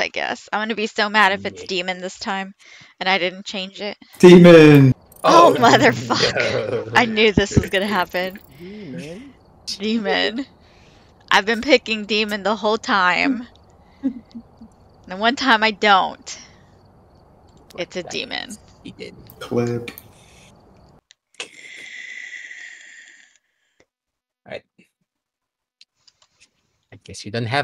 I guess. I'm gonna be so mad if it's demon this time, and I didn't change it. Demon. Oh, oh motherfucker. no. I knew this was gonna happen. Demon. Demon. I've been picking demon the whole time. And one time I don't. It's a demon. He did. Clip. I guess you don't have